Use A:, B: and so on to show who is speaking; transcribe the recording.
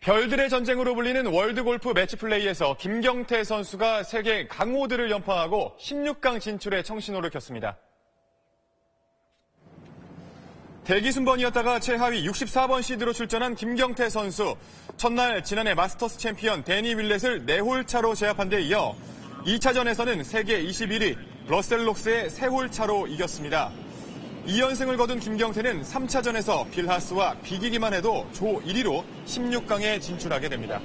A: 별들의 전쟁으로 불리는 월드골프 매치플레이에서 김경태 선수가 세계 강호들을 연파하고 16강 진출에 청신호를 켰습니다. 대기 순번이었다가 최하위 64번 시드로 출전한 김경태 선수. 첫날 지난해 마스터스 챔피언 대니 윌렛을 4홀 차로 제압한 데 이어 2차전에서는 세계 21위 러셀 녹스를 3홀 차로 이겼습니다. 2연승을 거둔 김경태는 3차전에서 빌 하스와 비기기만 해도 조 1위로 16강에 진출하게 됩니다.